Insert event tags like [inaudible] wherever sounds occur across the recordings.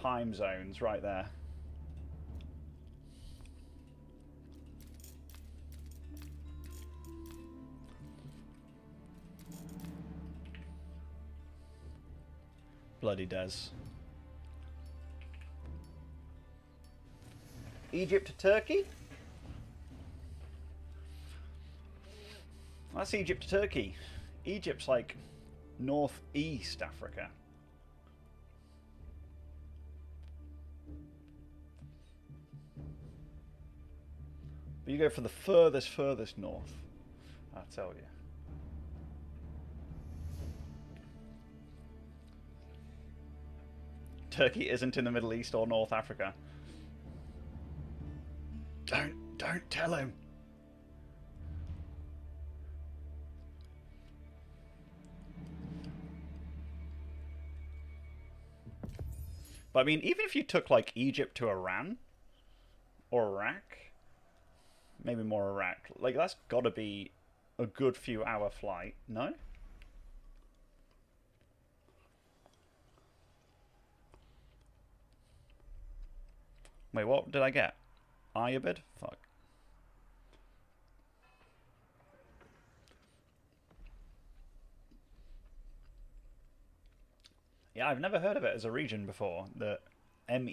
time zones right there. Bloody Des. Egypt to Turkey? That's Egypt to Turkey. Egypt's like northeast Africa. But you go for the furthest, furthest north. I tell you. Turkey isn't in the Middle East or North Africa. Don't, don't tell him. But I mean, even if you took like Egypt to Iran or Iraq, maybe more Iraq, like that's got to be a good few hour flight, no? Wait, what did I get? Ayyubid? Fuck. Yeah, I've never heard of it as a region before. The M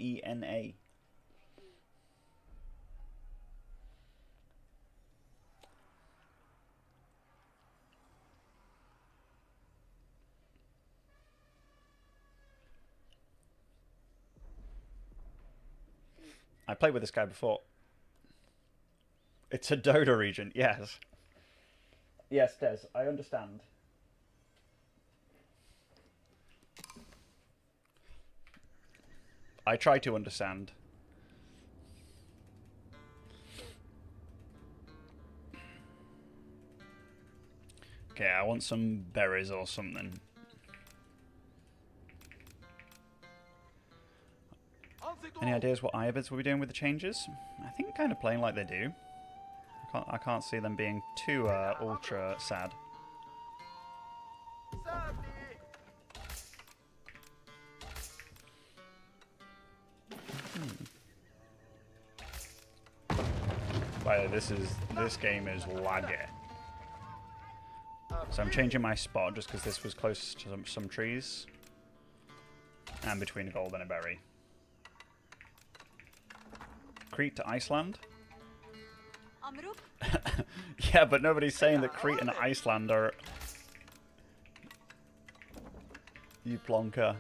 I played with this guy before. It's a Dota region, yes. Yes, Des, I understand. I try to understand. Okay, I want some berries or something. Any ideas what Ayyubids will be doing with the changes? I think kind of playing like they do. I can't, I can't see them being too uh, ultra sad. By the way, this is this game is laggy. So I'm changing my spot just because this was close to some, some trees. And between a gold and a berry. Crete to Iceland? [laughs] yeah, but nobody's saying that Crete and Iceland are... You plonker.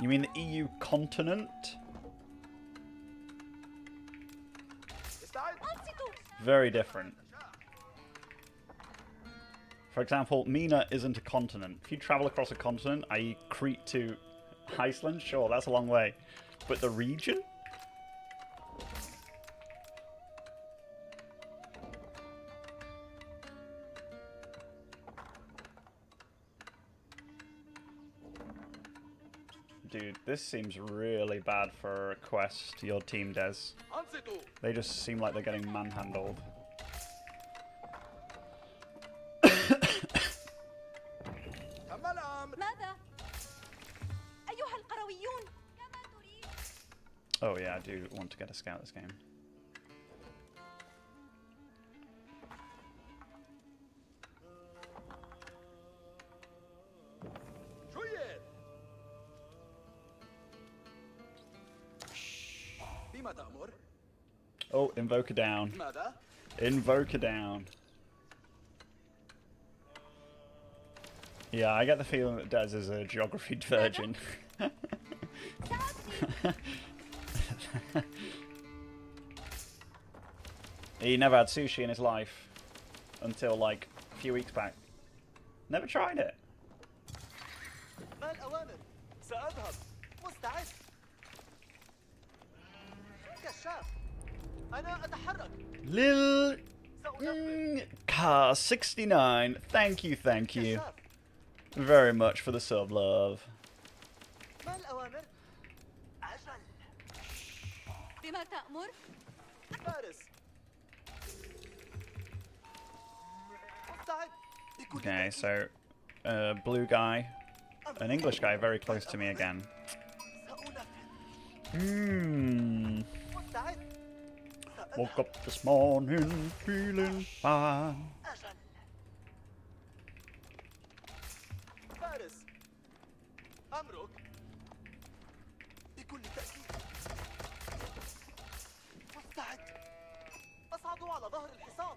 You mean the EU continent? Very different. For example, MENA isn't a continent. If you travel across a continent, i.e. Crete to Iceland, sure, that's a long way. But the region? This seems really bad for a Quest, your team, Des. They just seem like they're getting manhandled. [coughs] oh yeah, I do want to get a scout this game. Oh, Invoker down. Invoker down. Yeah, I get the feeling that Des is a geography virgin. [laughs] he never had sushi in his life until like a few weeks back. Never tried it. Lil mm, Car 69. Thank you, thank you. Very much for the sub love. بما تأمر فارس مستعد بكل Okay, تأكيد. so uh, blue guy, an English guy, very close to me again. سأنفذ Hmm. Woke up this morning feeling fine. أجل فارس أمرك بكل تأكيد. مستعد. أصعد على ظهر الحصان.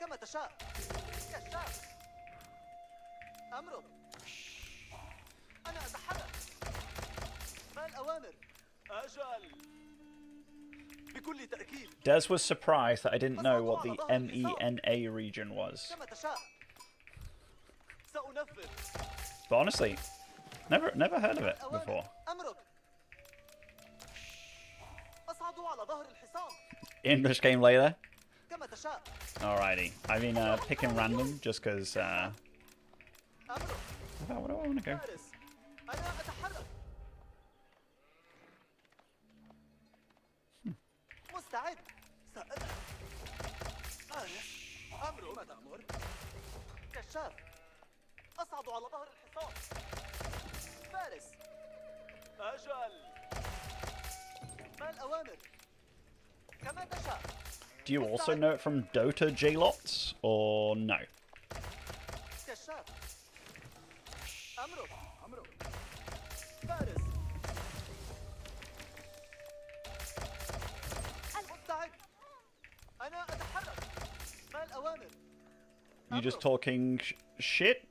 كما تشاء. كالشاف أمرك. أنا أتحرك ما الأوامر؟ أجل. Des was surprised that I didn't know what the MENA region was. But honestly, never never heard of it before. English game later. Alrighty. I mean, uh, picking random just because. Uh... What do I want to go? مستعد سأذهب فارس أمرك ما تأمر كشاف أصعد على ظهر الحصان فارس أجل ما الأوامر كما تشاء Do you also know it from Dota J-Lots or no? كشاف أمرك You just talking sh shit?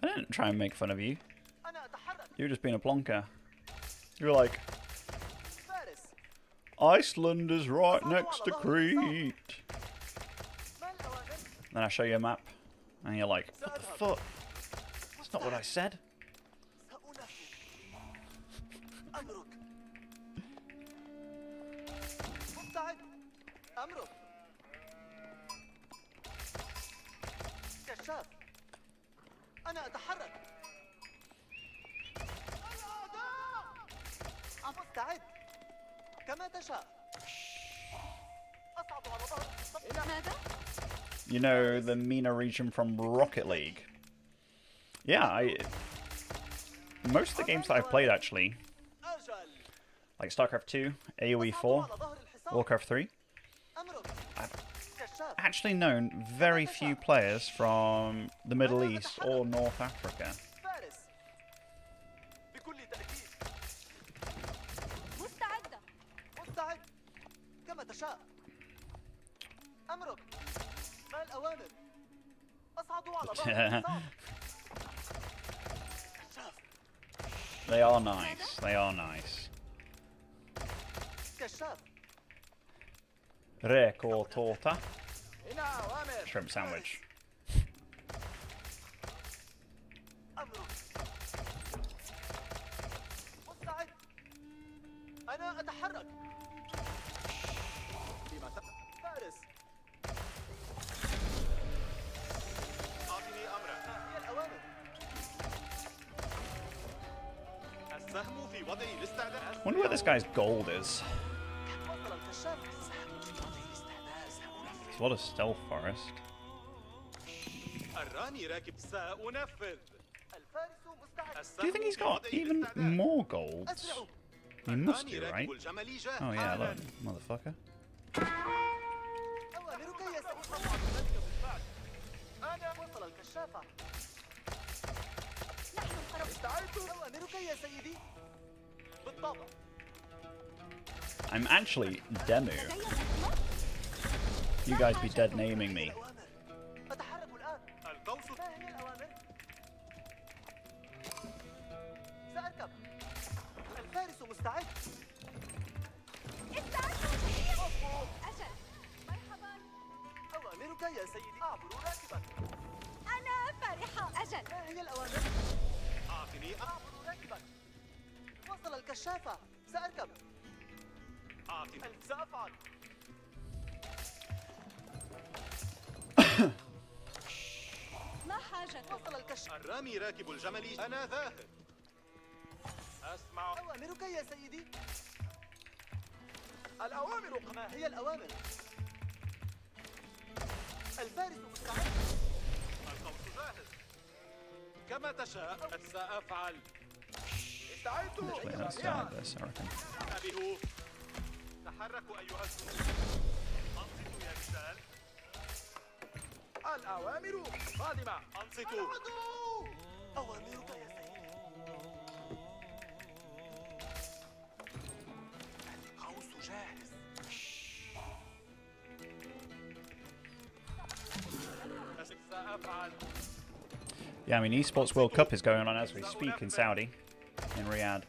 I didn't try and make fun of you. You're just being a plonker. You're like, Iceland is right next to Crete. Then I show you a map, and you're like, what the fuck? That's not what I said. You know, the MENA region from Rocket League. Yeah, I... Most of the games that I've played, actually, like StarCraft 2, AoE 4, Warcraft 3, I've actually known very few players from the Middle East or North Africa. [laughs] They are nice. They are nice. كشاف Reko torta, هنا أوامر shrimp sandwich. أمرك مستعد أنا أتحرك Wonder where this guy's gold is. There's a lot of stealth forest. Do you think he's got even more gold? He must be, right? Oh yeah, look, motherfucker. I'm actually Demu. You guys be dead naming me. أفعل؟ استعدوا انتبهوا. تحركوا أيها الزملاء أنصتوا يا رجال. الأوامر قادمة. أنصتوا أوامرك يا سيدي القوس جاهز. سأفعل. Yeah, I mean, Esports World Cup is going on as we speak in Saudi, in Riyadh.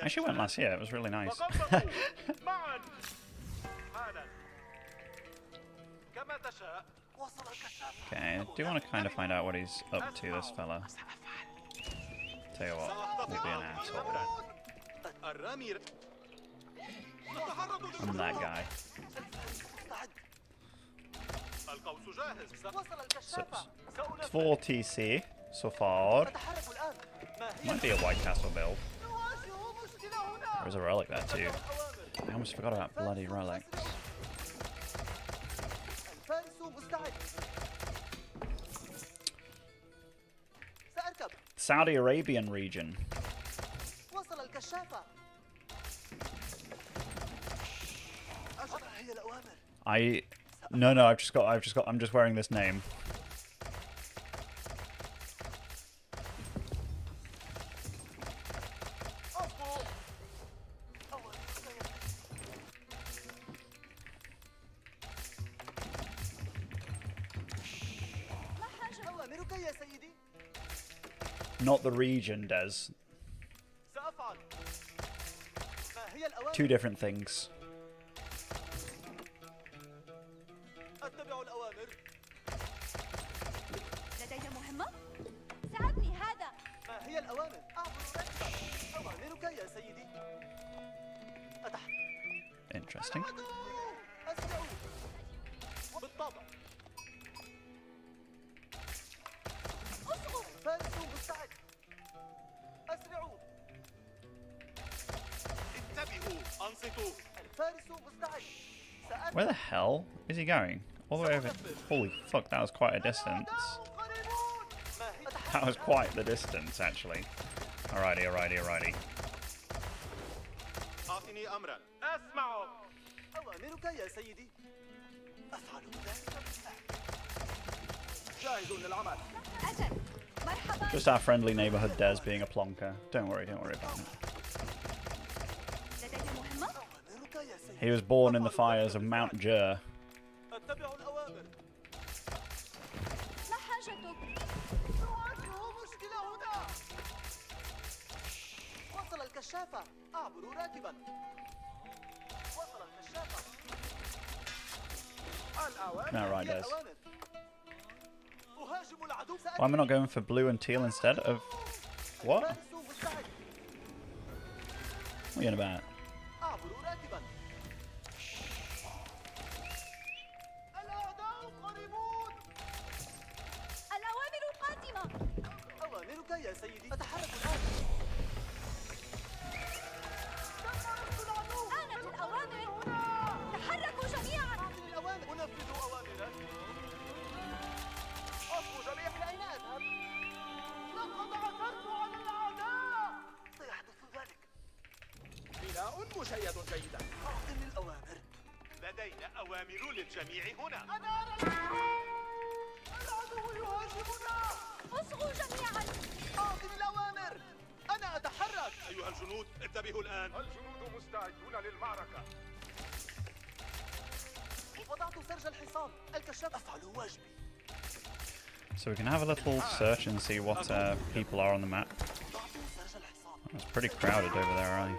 I actually went last year. It was really nice. [laughs] okay, I do want to kind of find out what he's up to, this fella. Tell you what, we'll be an asshole. I'm that guy. مستعد القوس جاهز س- وصل الكشاف It's 4 TC so far. نتحرك الآن ما هي Might be a White Castle build. نواجه مشكلة هنا There's a relic there too. الأوامر I almost forgot about bloody relics. الفارس مستعد سأركب Saudi Arabian region. وصل الكشافة أجل هي الأوامر I no, no, I've just got, I've just got, I'm just wearing this name. Not the region, Des. Two different things. لدي مهمة ساعدني هذا ما هي الأوامر أعبر ركبة أوامرك يا سيدي أتح Interesting. العدو أسرعوا بالطبع اصغر فارس مستعد أسرعوا انتبهوا أنصتوا الفارس مستعد سأركب Where the hell is he going? All the way over. Holy fuck, that was quite a distance. That [laughs] was quite the distance, actually. Alrighty, alrighty, alrighty. أعطني أمرا أسمع أوامرك يا سيدي أفعل ذلك بالفعل جاهز للعمل أجل مرحبا Just our friendly neighborhood Des being a plonker. Don't worry, don't worry about it. لدي مهمة أوامرك يا سيدي He was born in the fires of Mount Jur. أتبع الأوامر الكشافة أعبر راكبا وصل الكشافة الأوامر No, right, هي Des. الأوامر. أهاجم العدو Why am I not going for blue and teal instead of. What? الفارس مستعد What are you on about? a little search and see what uh, people are on the map. It's pretty crowded over there, aren't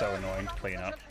so annoying to clean up.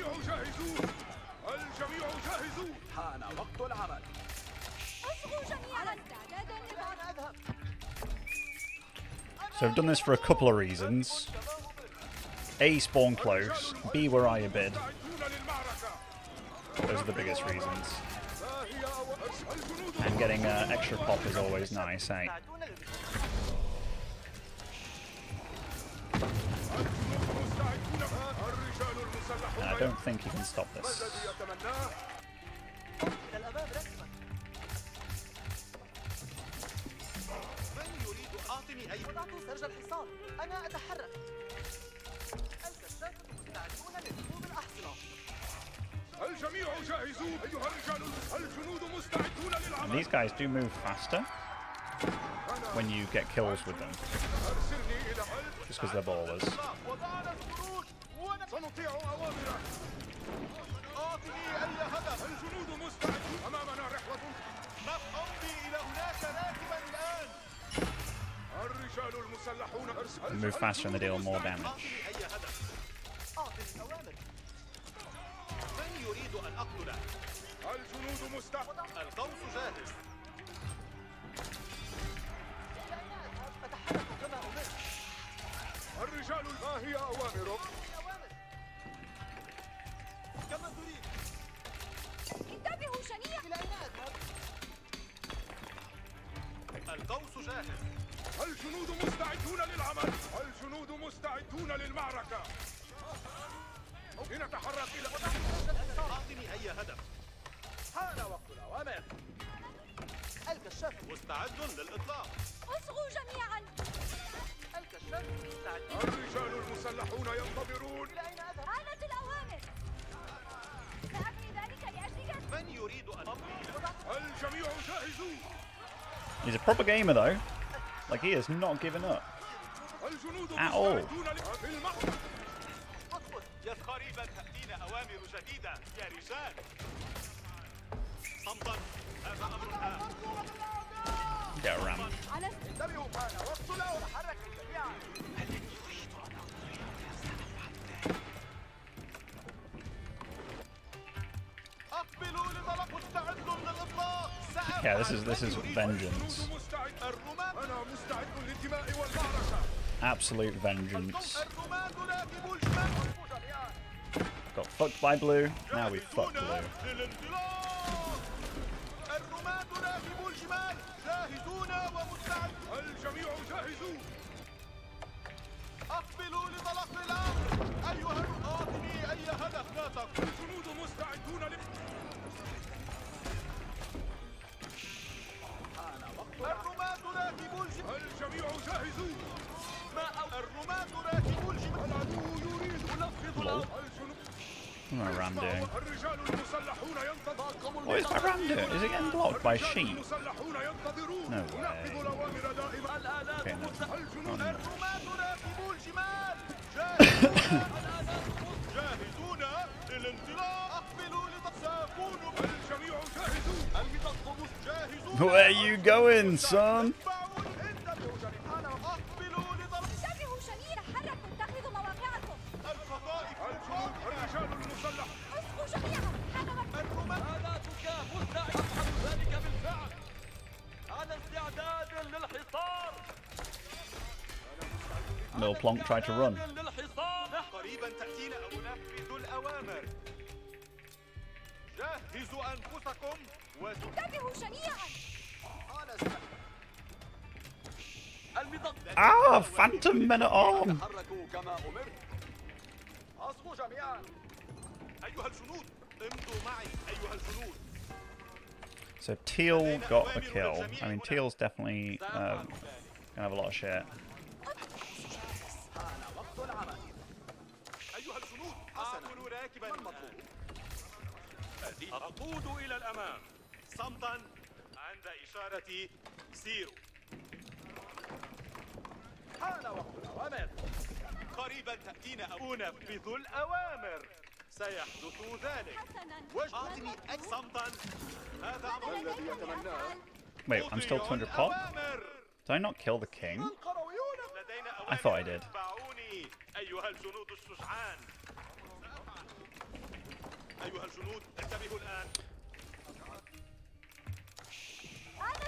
الجميع جاهزون الجميع جاهزون حان وقت العمل اصغوا جميعا استعداد للعمل أين أذهب؟ So I've done this for a couple of reasons. A, spawn close. B, were I a bid. مستعدون للمعركة Those are the biggest reasons. ها هي أو- الجنود And getting uh, extra pop is always nice, eh? And I don't think he can stop this. And these guys do move faster when you get kills with them. Just because they're ballers. وضعنا الخروج ون- سنطيع أوامرك. أعطني أي هدف. الجنود مستعدون. أمامنا رحلة. أمضي إلى هناك راكبا الآن. الرجال المسلحون أرسل. Move faster and they deal more damage. أعطني أي هدف. أعطني الأوامر من يريد أن أقتله الجنود مستعدون. القوس جاهز. أتحرك كما أمرت الرجال ما هي أوامرك الجنود مستعدون للعمل. الجنود مستعدون للمعركة. لنتحرك إلى أعطني أي هدف. حان وقت الأوامر. الكشاف مستعد للإطلاق. اصغوا جميعا. الكشاف مستعد. الرجال المسلحون ينتظرون. إلى أين أذهب؟ آنة الأوامر. سأفعل ذلك لأجلك من يريد أن أمضي الجميع جاهزون. He's a proper gamer though. Like he is not giving up. الجنود At all. مستعدون ل- في المعركة أدخل يا قريبا تأتينا أوامر جديدة يا رجال صمتا هذا أمرنا Get around. Yeah, this is this is من يريد. vengeance. الجنود مستعد الرماة أنا مستعد للدماء والمعركة Absolute vengeance. الرماة راكبوا الجمال جميعا Got fucked by blue. Now we fucked جاهزون blue. للانطلاق الرماة راكبوا الجمال جاهزون ومستعدون الجميع جاهزون أقبلوا لطلق الأمر أيها الر- أعطني أي هدف ناطق الجنود مستعدون ل... الرماة راكبوا الجمال الجميع جاهزون ما أو- الرماة راكبوا الجمال العدو يريد ينفذ Lol. الأمر الجنود What's my ram doing? الرجال المسلحون ينتظرون What is my ram doing? Is it getting blocked by sheep? المسلحون ينتظرون No way. ننفذ الأوامر دائما الآلات Okay, no. مستعدة الجنود الرماة راكبوا الجمال جاهزون الآلات جاهزون للانطلاق أقبلوا لطلق Where you going, son? انتبهوا جميعا أقبلوا لطلق انتبهوا جميعا تحركوا اتخذوا مواقعكم القذائف الجنود الرجال المسلح اصغوا جميعا حان وقت الرماة آلاتك مستعد أفعل ذلك بالفعل على استعداد للحصار Little Plonk tried to run. للحصار قريبا تأتينا أو ننفذ الأوامر جهزوا أنفسكم انتبهوا جميعا على المضاد Ah, Phantom Men at Arm. تحركوا كما أمرت أصغوا جميعا أيها الجنود امضوا معي أيها الجنود So Teal got the kill. I mean, Teal's definitely um, gonna have a lot of shit. حان وقت العمل أيها الجنود آكل راكبا المطلوب أقود إلى الأمام صمتا عند إشارة سيروا حان وقت الأوامر قريبا تأتينا أو أنفذ الأوامر سيحدث ذلك حسنا أعطني صمتا هذا أمر الذي يتمناه Wait, I'm still 200 pop? الأوامر. Did I not kill the king? القرويون لدينا I thought I أوامر did. اتبعوني أيها الجنود الشجعان أيها الجنود انتبهوا الآن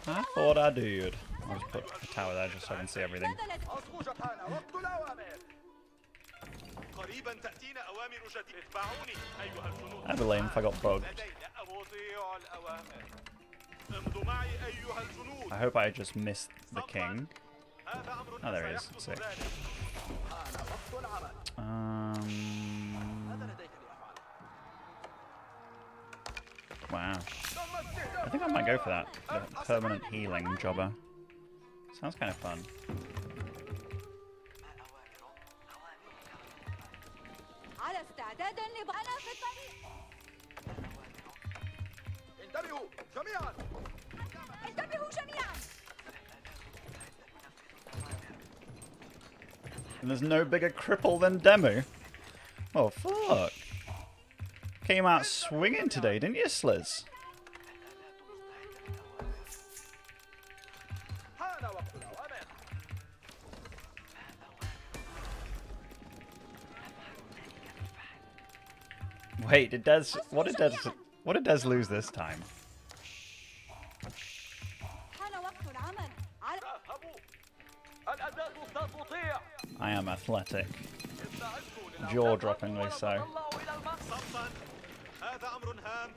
I thought I did. I'll just put a tower there just so I can see everything. That'd be lame if I got bugged. I hope I just missed the king. Oh, there he is. Sick. Um... Wow. I think I might go for that. The permanent healing jobber. Sounds kind of fun. And there's no bigger cripple than Demu. Oh, fuck. Came out swinging today, didn't you, Sliz? Wait, did Des... What did Des... What did Des lose this time? حان وقت العمل على ذهبوا الأداة ستطيع I am athletic. استعدوا Jaw-droppingly so. الله إلى المقصد صمتا هذا أمر هام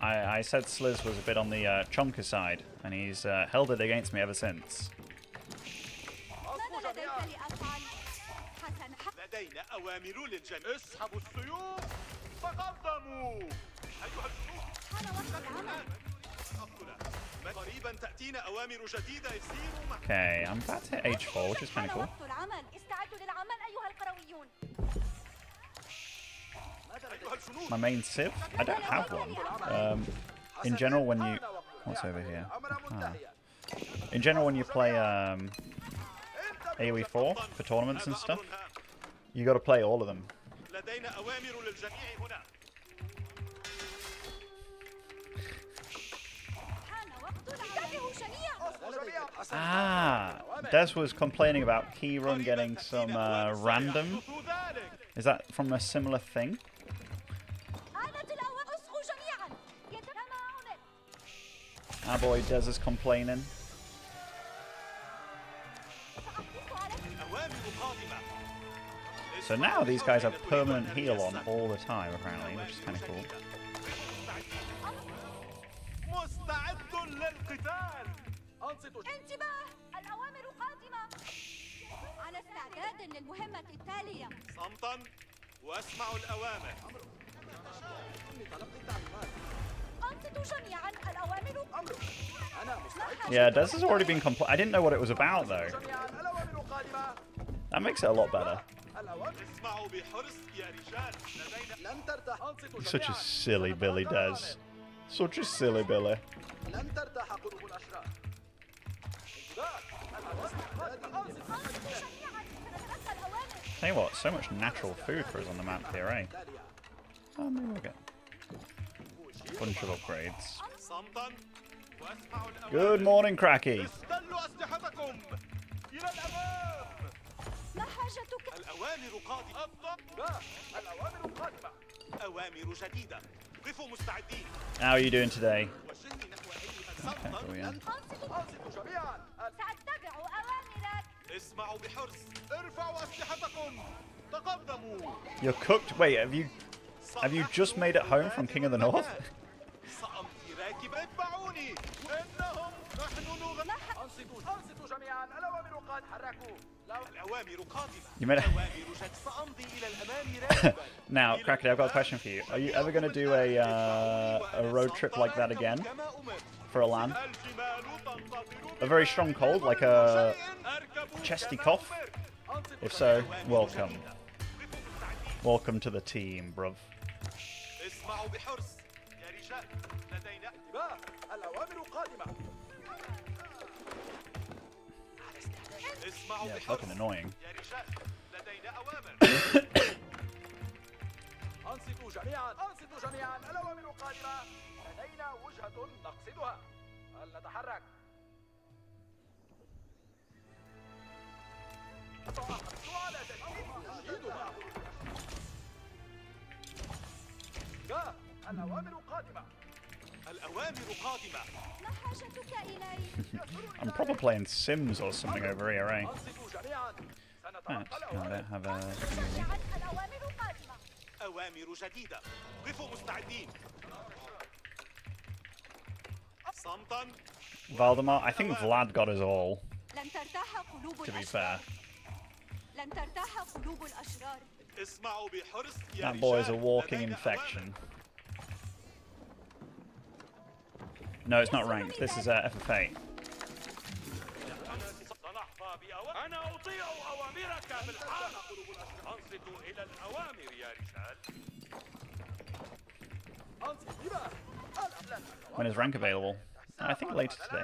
I, I said Sliz was a bit on the uh, chonker side, and he's uh, held it against me ever since. أصغوا ماذا لديك جميعا لأفعل حسنا ح- لدينا أوامر للجميع اسحبوا السيوف تقدموا أيها قريبا تأتينا أوامر سيروا Okay, I'm about to H4, which is kind of cool. My main civ? I don't have one. Um, in general, when you... What's over here? Ah. In general, when you play um, AoE 4 for tournaments and stuff, you got to play all of them لدينا أوامر للجميع هنا حان وقت العمل انتبهوا جميعا أصغوا جميعا Ah, Des was complaining about Keyrun getting some uh, random. سيحدث ذلك Is that from a similar thing? آلت الأوامر اصغوا جميعا يت- كما أمر Our boy Des is complaining. So now these guys have permanent heal on all the time, apparently, which is kind of cool. مستعد للقتال أنصتوا انتباه الأوامر قادمة على استعداد للمهمة التالية صمتا واسمعوا الأوامر إني تلقي التعليمات أنصتوا جميعا الأوامر أمر أنا مستعد Yeah, Des has already been compl- I didn't know what it was about, though. جميعا الأوامر قادمة That makes it a lot better. الأوامر اسمعوا بحرص يا رجال لدينا لن ترتاح أنصتوا Such a جميعا silly Billy, Des. Such a silly Billy. لن ترتاح قلوب الأشرار انتباه الأوامر قادمة أنصتوا أنصتوا جميعا سنتلقى الأوامر Tell you what, so much natural food for us on the map here, eh? التالية Oh, maybe we'll get a bunch of upgrades. صمتا واسمعوا الأوامر Good morning, Cracky. ما حاجتك الأوامر قادمة لا الأوامر قادمة أوامر جديدة قفوا مستعدين How are you doing today? وجهني نحو أيها Okay, صمتا cool, yeah. أنصتوا أنصتوا جميعا سأتبع أوامرك اسمعوا بحرص ارفعوا أسلحتكم تقدموا You're cooked. Wait, have you have you just made it home from King of the North? سأمضي الراكب اتبعوني إنهم نحن نغ... أنصتوا أنصتوا جميعا الأوامر قد حركوا لو الأوامر قادمة You made a... [laughs] now, Crackety, I've got a question for you. Are you ever going to do a, uh, a road trip like that again? For a LAN? A very strong cold, like a chesty cough? If so, welcome. Welcome to the team, bruv. اسمعوا Yeah, fucking annoying. يا رجال لدينا أوامر. [coughs] أنصتوا جميعا أنصتوا جميعا الأوامر قادمة لدينا وجهة نقصدها. هل نتحرك؟ الأوامر قادمة. I'm probably playing Sims or something over here, eh? أنصتوا جميعا Right, سنتلقى no, I الأوامر don't have a. جميعا الأوامر قادمة أوامر جديدة قفوا مستعدين صمتا Valdemar, I think Vlad got us all, لن ترتاح قلوب to be الأشرار fair. لن ترتاح قلوب الأشرار اسمعوا بحرص يا That boy is a رجال. walking لدينا infection. No, it's not ranked. This is uh, FFA. When is rank available? I think later today.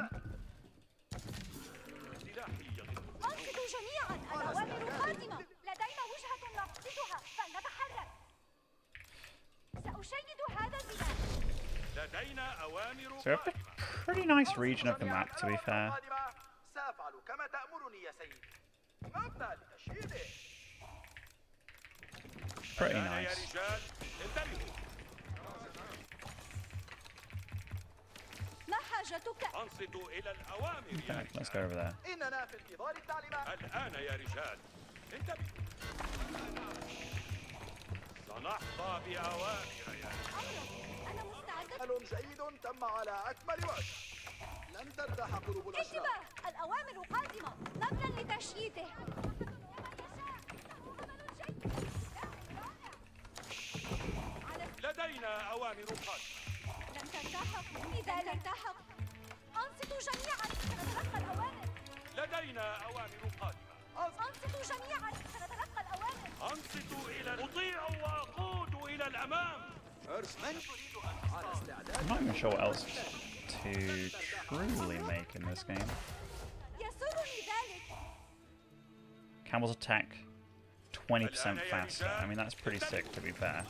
So we have a قادمة pretty nice region of the map, to be fair. سأفعل كما تأمرني يا سيدي مبنى لتشييده Pretty الآن يا nice. رجال انتبهوا ما حاجتك؟ أنصتوا إلى الأوامر يا Okay, let's go رجال over there. إننا في انتظار التعليمات الآن يا رجال انتبهوا سنحظى بأوامر يا رجال أنا مستعدة عمل جيد تم على أكمل وجه. لن ترتاح قلوب الأشرار. انتباه الأوامر قادمة مبنى لتشييده. لدينا أوامر قادمة. لن ترتاح إذا لن ترتاح أنصتوا جميعا. سنتلقى الأوامر. لدينا أوامر قادمة. أنصتوا جميعا. سنتلقى الأوامر. أنصتوا إلى أطيع وأقود إلى الأمام. I'm not even sure what else to truly make in this game. Camel's attack 20% faster. I mean, that's pretty sick, to be fair.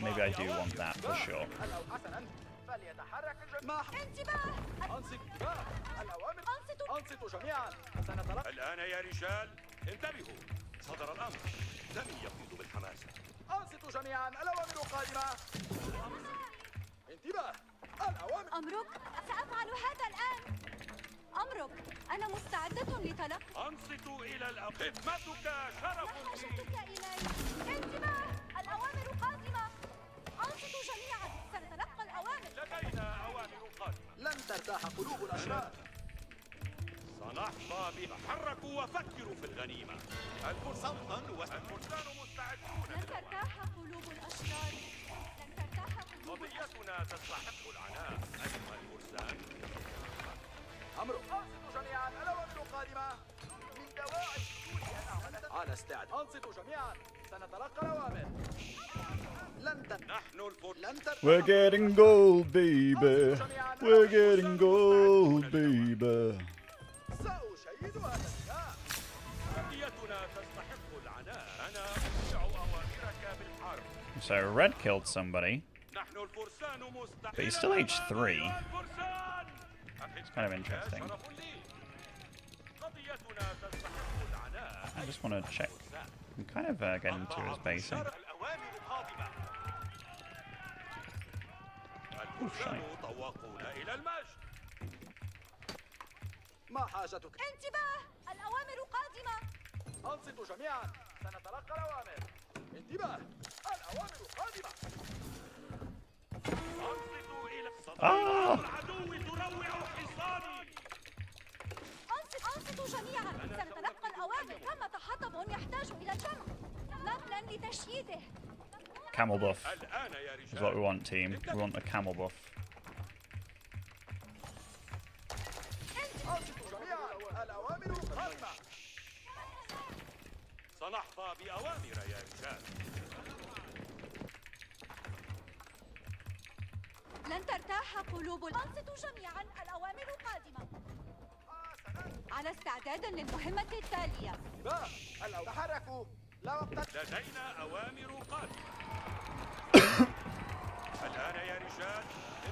Maybe I do want that for sure. فليتحرك الجميع. انتباه! انتباه الأوامر أنصتوا أنصتوا جميعا. سنتلقى الآن يا رجال انتبهوا. صدر الأمر. دمي يفيض بالحماسة. أنصتوا جميعا. الأوامر قادمة. انتباه. الأوامر أمرك سأفعل هذا الآن. أمرك أنا مستعدة لتلقي أنصتوا إلى الأمر. خدمتك ما شرف لي حاجتك إلي؟ انتباه! الأوامر قادمة. أنصتوا جميعا سنتلقى الأوامر لدينا أوامر قادمة لن ترتاح قلوب الأشرار. سنحظى بتحركوا وفكروا في الغنيمة. الفرسان والفرسان مستعدون لن ترتاح قلوب الأشرار. لن ترتاح قلوب الأشرار. قضيتنا تستحق العناء. أيها الفرسان. أمر أنصتوا جميعا. الأوامر قادمة. من دواعي على استعداد أنصتوا جميعا. سنتلقى الأوامر لن تن... نحن الفرسان لن ترتاح We're getting gold, baby. We're getting gold, baby. سأشيد هذا البناء قضيتنا تستحق العناء أنا أطيع أوامرك بالحرب So Red killed somebody. نحن الفرسان مستعدون But he's still age three. الفرسان kind of interesting. شرف لي. قضيتنا تستحق العناء I just want to check. I'm kind of uh, getting into his المجد ما حاجتك انتباه الأوامر قادمة! أنصتوا جميعا. سنتلقى الأوامر. انتباه الأوامر قادمة. أنصتوا إلى آه. العدو تروع حصاني. أنصت أنصتوا جميعا. سنتلقى Camel buff is what we want, team. We want the camel buff. لن ترتاح قلوب الأنصت جميعا الأوامر قادمة على استعداد للمهمة التالية انتباه الأو... تحركوا لا وقت لدينا أوامر قادمة الآن يا رجال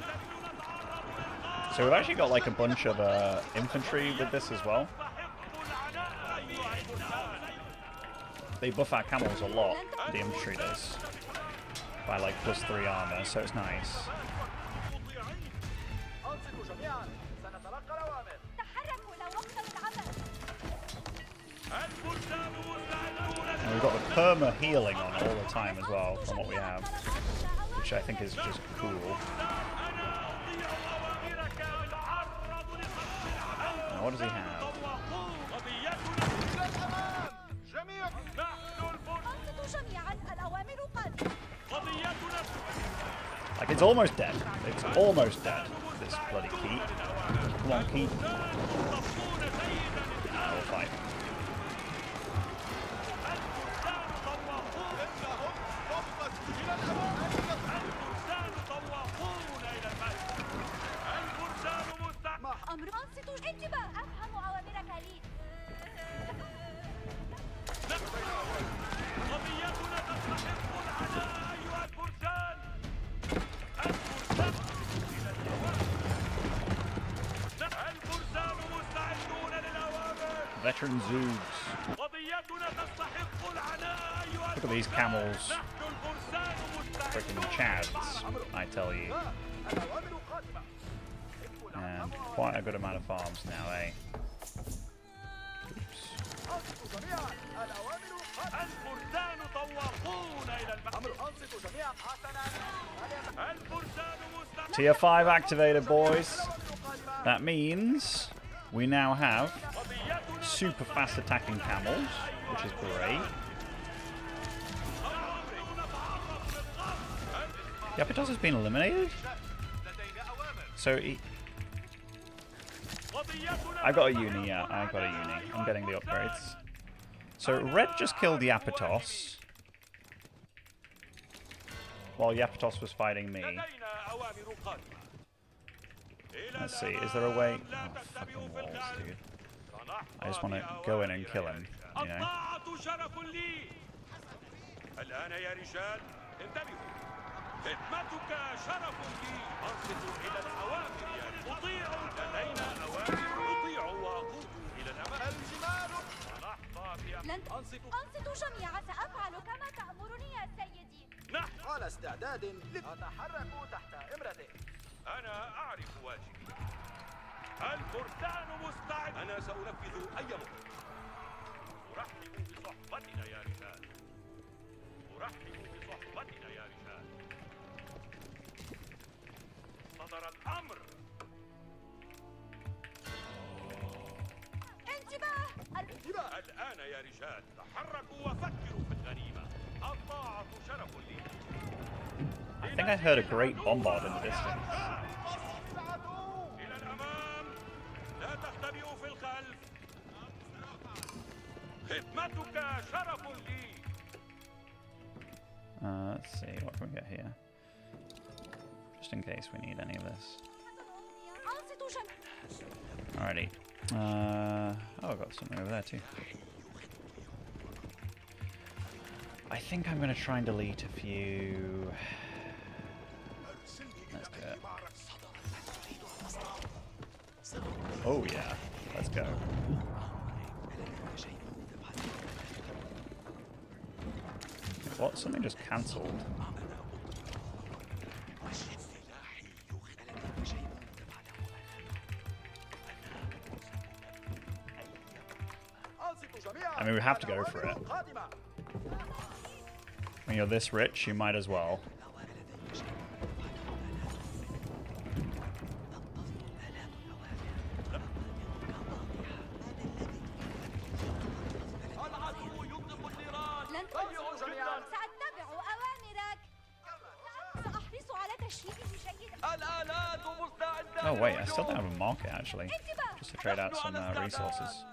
نحن نتعرض للقاء So we've actually got like a bunch of uh, infantry with this as well. تستحق العناء أيها الفرسان They buff our camels a lot, the infantry does. By like plus 3 armor, so it's nice. And we've got the perma healing on all the time as well from what we have, which I think is just cool. Now what does he have? Like, it's almost dead. It's almost dead, this bloody key. Come on, key. Now we'll fight. أمر أنصتوا انتباه أفهم أوامرك لي الفرسان مستعدون للأوامر Veteran Zoogs. قضيتنا تستحق العناء أيها Look at these camels. نحن الفرسان Freaking مستعدون chads, I tell you. And quite a good amount of farms now, eh? Oops. Tier 5 activated, boys. That means we now have super fast attacking camels, which is great. Yapitos has been eliminated? So I got a uni, yeah. I got a uni. I'm getting the upgrades. So Red just killed Yapatos. While Yapatos was fighting me. Let's see, is there a way... Oh, fucking walls, dude. I just want to go in and kill him, you know? خدمتك شرف لي. أنصتوا إلى الأوامر يا رجال أطيع لدينا أوامر. أطيع وأقود إلى الأمام. الجمال. سنحظى بأ- لن أنصتوا أنصتوا جميعا. سأفعل كما تأمرني يا سيدي. نحن. على استعداد أتحرك تحت إمرته أنا أعرف واجبي. الفرسان مستعد. أنا سأنفذ أي أمر أرحب بصحبتنا يا رجال. أرحب بصحبتنا يا رجال. صدر الأمر انتباه ال- انتباه الآن يا رجال تحركوا وفكروا في الغنيمة الطاعة شرف لي I think I heard a great bombard in the distance. إلى الأمام لا تختبئوا في الخلف خدمتك شرف لي Uh, let's see, what can we get here? Just in case we need any of this. Alrighty. Uh, oh, I got something over there too. I think I'm going to try and delete a few... Let's do it. Oh yeah, let's go. What? Something just cancelled. I mean, we have to go for it. When you're this rich, you might as well. Oh wait, I still don't have a market actually. Just to trade out some uh, resources.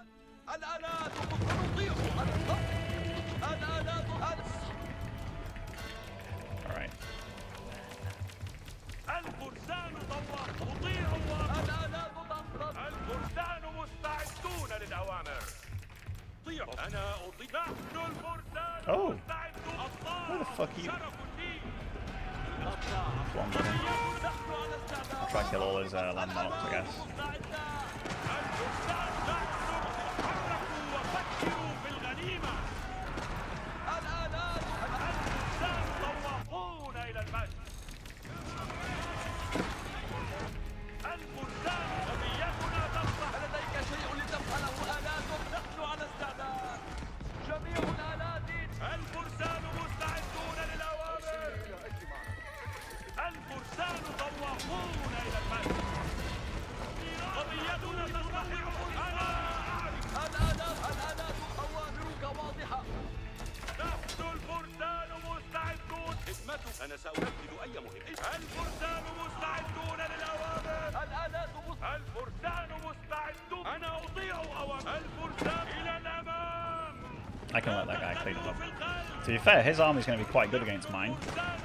To be fair, his army is going to be quite good against mine.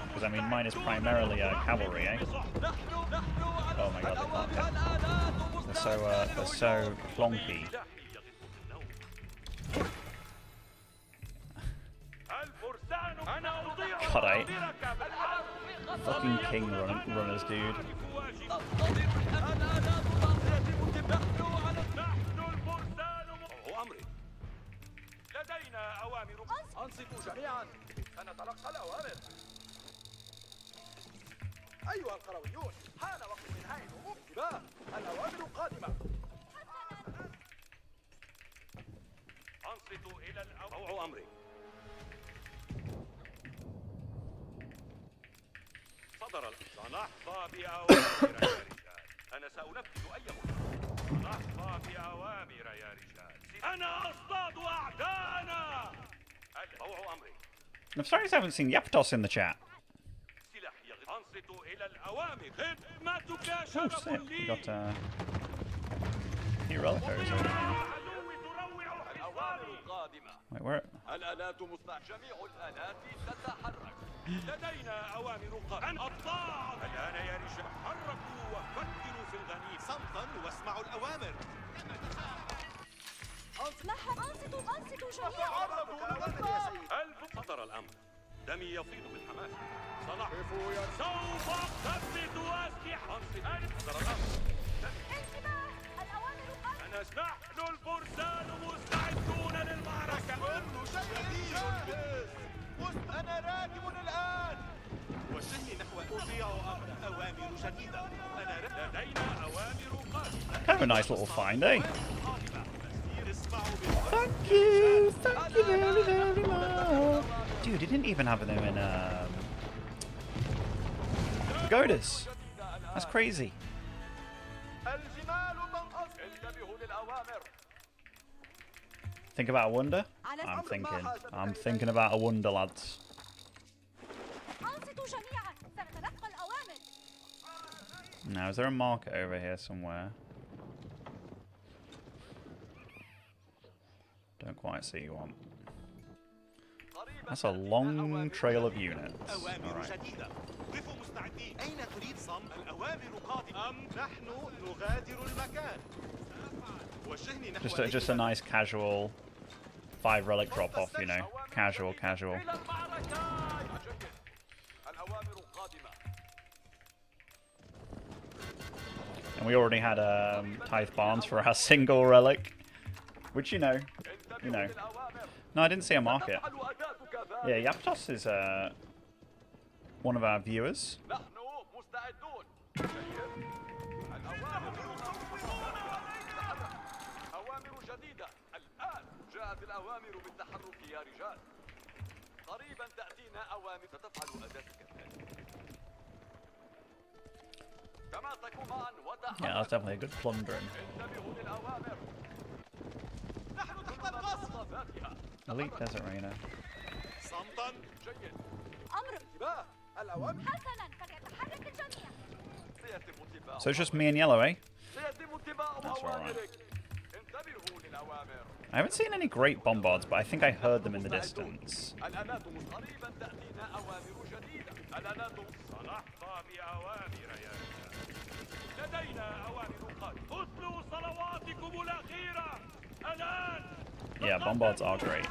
Because, I mean, mine is primarily uh, cavalry, eh? Oh my god, they're, they're so, uh, they're so plonky. God, I... Fucking king run runners, dude. Oh, أمري صدر ال- سنحظى بأوامر يا رجال أنا سأنفذ أي مهمة نحظى بأوامر يا رجال أنا أصطاد أعداءنا ال- روع أمري I'm surprised I haven't seen Yaptos in the chat. سلاح يغ- أنصتوا إلى الأوامر خدمتك Oh, شرف sick. We لي got uh, few where? الآلات مستع جميع الآلات تتحرك. لدينا أوامر قادمة أطاع الآن يا رجال حركوا وفكروا في الغنيمة. صمتا واسمعوا الأوامر. نحن أنصتوا أنصتوا جميعا. صدر الأمر. دمي يفيض بالحماس صنع سوف أثبت أسلحة أنصت صدر الأمر. انتباه. الأوامر قادمة أنا نحن الفرسان مستعدون للمعركة كل شيء جاهز مست- أنا راكب الآن وجهني نحو أطيع أمر أوامر جديدة أنا راكب لدينا أوامر قادمة Kind of a nice little find, eh? اسمعوا بالوقت Thank you, thank you very, very much. Dude, he didn't even have them in um, Pagodas. That's crazy. الجمال تنقص انتبهوا للأوامر Think about a wonder? I'm thinking. I'm thinking about a wonder, lads. Now, is there a market over here somewhere? Don't quite see one. That's a long trail of units. Alright. Just a, just a nice casual five relic drop off, you know. Casual, casual. And we already had um, Tithe Barns for our [laughs] single relic. Which, you know, you know. No, I didn't see a market. Yeah, Yaptos is uh, one of our viewers. لدينا أوامر ستفعل أداة كذلك تماسكوا معا وتحققوا Yeah, that's definitely a good plundering. انتبهوا للأوامر نحن تحت القصف Elite Desert Raider. صمتا جيد أمر انتباه الأوامر حسنا فليتحرك الجميع So it's just me and yellow, eh? That's alright. I haven't seen any great bombards, but I think I heard them in the distance. Yeah, bombards are great.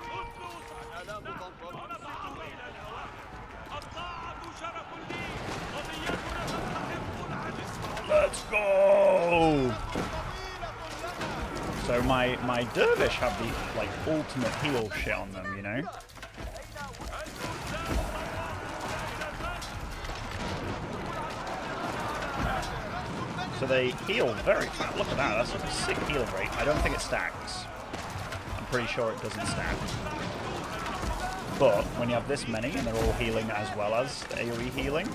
Let's go! So my, my dervish have the, like, ultimate heal shit on them, you know? So they heal very fast. Look at that, that's a sick heal rate. I don't think it stacks. I'm pretty sure it doesn't stack. But when you have this many and they're all healing as well as the AoE healing,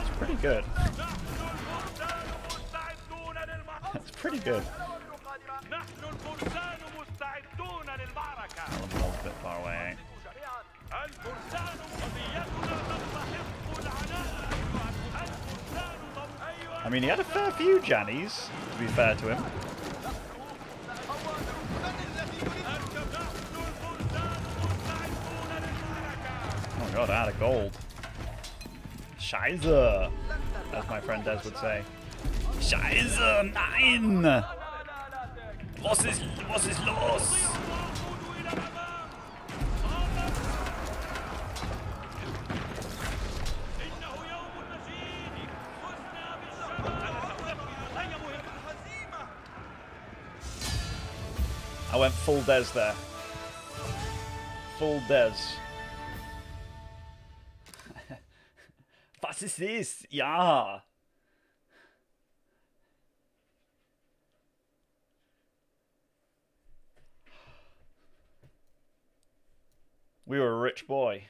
it's pretty good. [laughs] it's pretty good. bit far away. Eh? I mean, he had a fair few Jannies, to be fair to him. Oh god, out of gold. Scheiße, as my friend Des would say. Scheiße, nein! Was is was is los? Full Des there. Full Des. Was ist das? Ja! We were a rich boy.